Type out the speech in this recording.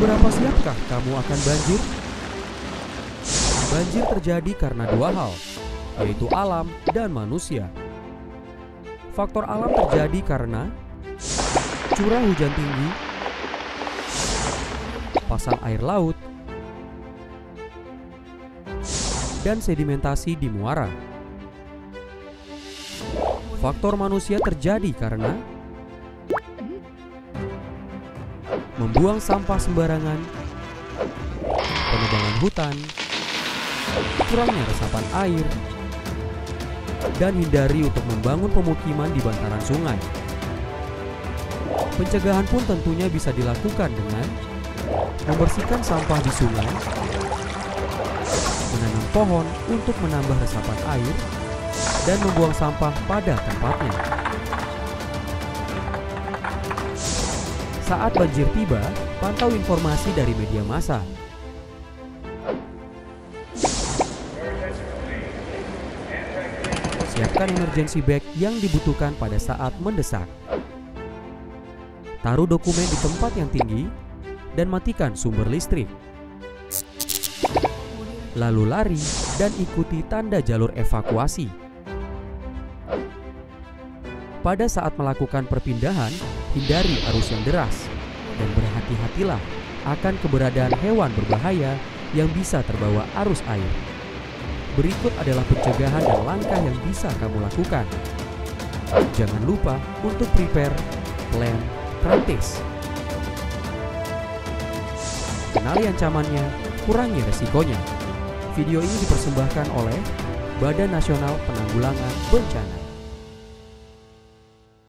Seberapa siapkah kamu akan banjir? Banjir terjadi karena dua hal, yaitu alam dan manusia. Faktor alam terjadi karena curah hujan tinggi, pasang air laut, dan sedimentasi di muara. Faktor manusia terjadi karena membuang sampah sembarangan, penebangan hutan, kurangnya resapan air, dan hindari untuk membangun pemukiman di bantaran sungai. Pencegahan pun tentunya bisa dilakukan dengan membersihkan sampah di sungai, menanam pohon untuk menambah resapan air, dan membuang sampah pada tempatnya. Saat banjir tiba, pantau informasi dari media massa. Siapkan emergency bag yang dibutuhkan pada saat mendesak. Taruh dokumen di tempat yang tinggi dan matikan sumber listrik. Lalu lari dan ikuti tanda jalur evakuasi. Pada saat melakukan perpindahan, hindari arus yang deras dan berhati-hatilah akan keberadaan hewan berbahaya yang bisa terbawa arus air. Berikut adalah pencegahan dan langkah yang bisa kamu lakukan. Jangan lupa untuk prepare, plan, practice. Kenali ancamannya, kurangi resikonya. Video ini dipersembahkan oleh Badan Nasional Penanggulangan Bencana.